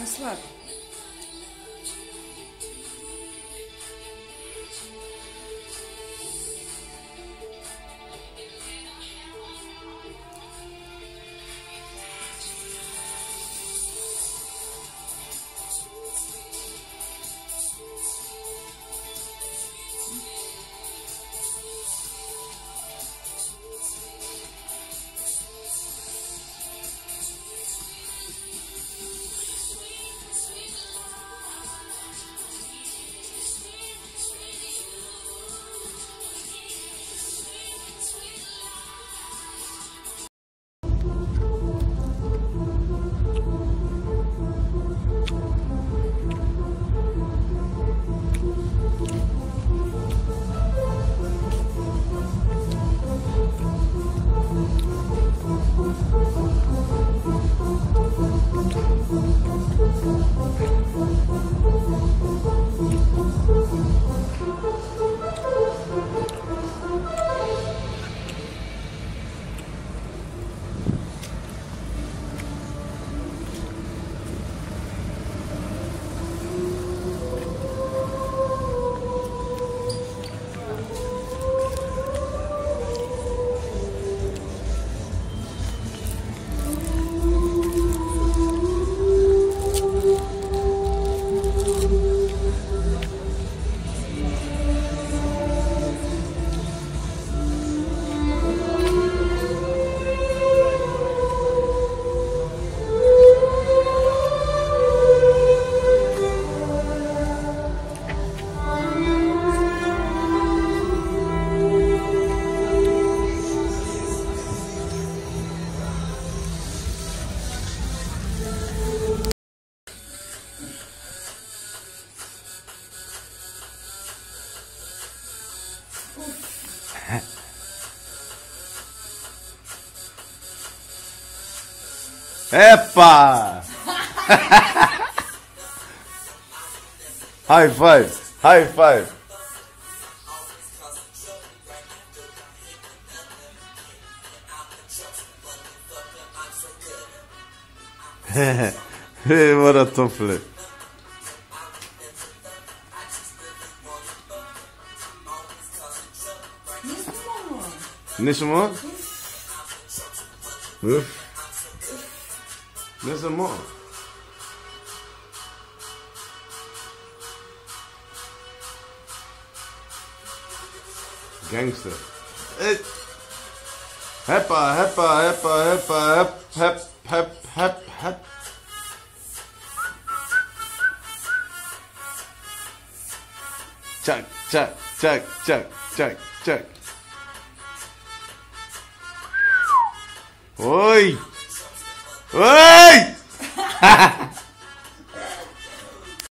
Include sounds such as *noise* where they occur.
Haslar. Epa! *laughs* high five! High five! Hey, maratofle. Nici mă? Nici mă? Uf. Ne som var? Gangster. Eh. Heppa, heppa, heppa, heppa, hep, hep, hep, hep, hep. Check, check, check, check, check, check. Oi! Oi! *laughs*